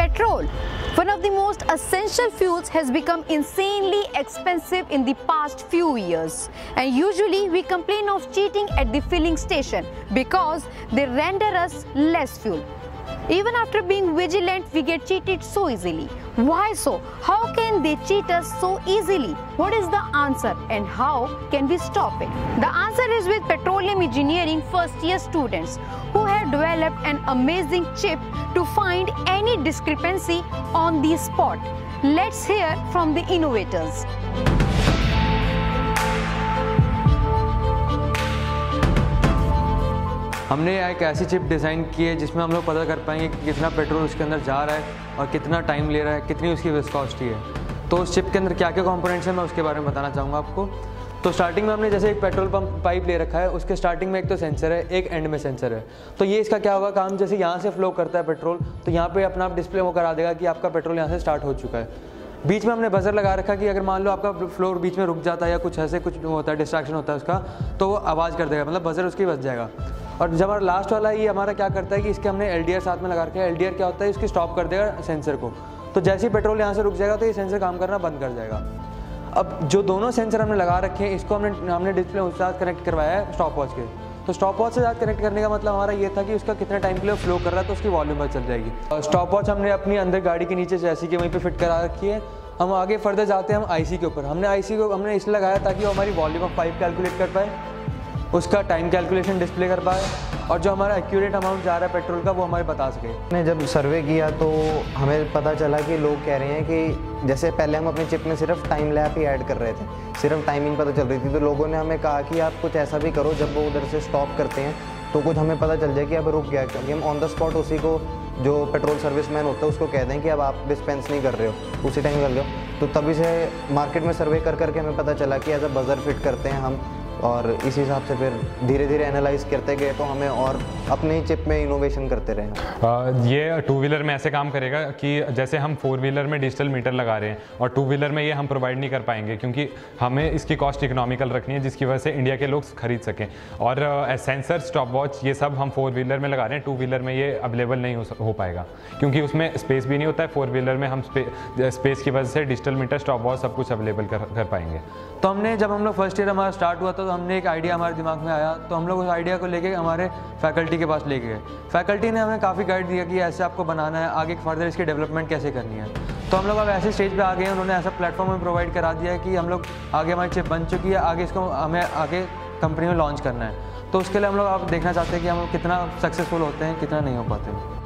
Petrol, one of the most essential fuels, has become insanely expensive in the past few years. And usually we complain of cheating at the filling station because they render us less fuel. Even after being vigilant, we get cheated so easily. Why so? How can they cheat us so easily? What is the answer and how can we stop it? The answer is with petroleum engineering first year students who have developed an amazing chip to find any discrepancy on the spot. Let's hear from the innovators. हमने एक ऐसी chip design की है जिसमें हम लोग पता कर पाएँगे कि कितना पेट्रोल उसके अंदर जा रहा है और कितना टाइम ले रहा है, कितनी उसकी विस्कॉसिटी है। तो उस चिप के अंदर क्या क्या कंपोनेंट्स हैं, मैं उसके बारे में बताना चाहूँगा आपको। तो स्टार्टिंग में हमने जैसे एक पेट्रोल पंप पाइप ले रखा है, उसके स्टार्टिंग में एक तो सेंसर है, एक एंड में सेंसर है। तो ये इसका क्या होगा, काम जैसे यहाँ से फ्लो करता है पेट्रोल तो यहाँ पे अपना आप डिस्प्ले वो करा देगा कि आपका पेट्रोल यहाँ से स्टार्ट हो चुका है। बीच में हमने बजर लगा रखा कि अगर मान लो आपका फ्लोर बीच में रुक जाता है या कुछ ऐसे कुछ होता है डिस्ट्रैक्शन होता है उसका तो वो आवाज़ कर देगा मतलब बजर उसकी बच जाएगा। और जब हमारा लास्ट वाला ये हमारा क्या करता है कि इसके हमने एलडीआर साथ में लगा रखा है। एल क्या होता है? इसकी स्टॉप कर देगा सेंसर को। तो जैसे ही पेट्रोल यहाँ से रुक जाएगा तो ये सेंसर काम करना बंद कर जाएगा। अब जो दोनों सेंसर हमने लगा रखे हैं, इसको हमने हमने डिस्प्ले उसके साथ कनेक्ट करवाया है स्टॉप वॉच के। तो स्टॉप वॉच से साथ कनेक्ट करने का मतलब हमारा ये था कि उसका कितने टाइम के लिए फ्लो कर रहा है तो उसकी वॉल्यूम पर चल जाएगी। स्टॉप वॉच हमने अपनी अंदर गाड़ी के नीचे जैसी के वहीं पर फिट करा रखी है। हम आगे फर्दर जाते हैं, हम आईसी के ऊपर। हमने आईसी को हमने इसलिए लगाया ताकि वो हमारी वॉल्यूम ऑफ़ पाइप कैलकुलेट कर पाए। उसका टाइम कैलकुलेशन डिस्प्ले कर पाए और जो हमारा एक्यूरेट अमाउंट जा रहा है पेट्रोल का, वो हमारे बता सके। ने जब सर्वे किया तो हमें पता चला कि लोग कह रहे हैं कि जैसे पहले हम अपने चिप में सिर्फ़ टाइम लैप ही ऐड कर रहे थे, सिर्फ़ टाइमिंग पता चल रही थी। तो लोगों ने हमें कहा कि आप कुछ ऐसा भी करो, जब वो उधर से स्टॉप करते हैं तो कुछ हमें पता चल जाए कि अब रुक गया क्योंकि हम ऑन द स्पॉट उसी को, जो पेट्रोल सर्विस मैन होता है, उसको कह दें कि अब आप डिस्पेंस नहीं कर रहे हो, उसी टाइम कर रहे हो। तो तभी से मार्केट में सर्वे कर करके हमें पता चला कि एज अ बजर फिट करते हैं हम। और इस हिसाब से फिर धीरे धीरे एनालाइज करते गए तो हमें और अपने ही चिप में इनोवेशन करते रहे ये टू व्हीलर में ऐसे काम करेगा कि जैसे हम फोर व्हीलर में डिजिटल मीटर लगा रहे हैं और टू व्हीलर में ये हम प्रोवाइड नहीं कर पाएँगे क्योंकि हमें इसकी कॉस्ट इकोनॉमिकल रखनी है जिसकी वजह से इंडिया के लोग खरीद सकें। और सेंसर स्टॉप वॉच ये सब हम फोर व्हीलर में लगा रहे हैं टू व्हीलर में ये अवेलेबल नहीं हो, हो पाएगा। क्योंकि उसमें स्पेस भी नहीं होता है फोर व्हीलर में हम स्पे, स्पेस की वजह से डिजिटल मीटर स्टॉप वॉच सब कुछ अवेलेबल कर, कर पाएँगे। तो हमने जब हम लोग फ़र्स्ट ईयर हमारा स्टार्ट हुआ था तो हमने एक आइडिया हमारे दिमाग में आया तो हम लोग उस आइडिया को लेके हमारे फैकल्टी के पास लेके गए। फैकल्टी ने हमें काफ़ी गाइड दिया कि ऐसे आपको बनाना है, आगे फर्दर इसकी डेवलपमेंट कैसे करनी है। तो हम लोग अब ऐसे स्टेज पे आ गए हैं, उन्होंने ऐसा प्लेटफॉर्म हमें प्रोवाइड करा दिया है कि हम लोग आगे हमारी चिप बन चुकी है, आगे इसको हमें आगे कंपनी में लॉन्च करना है। तो उसके लिए हम लोग आप देखना चाहते हैं कि हम कितना सक्सेसफुल होते हैं, कितना नहीं हो पाते।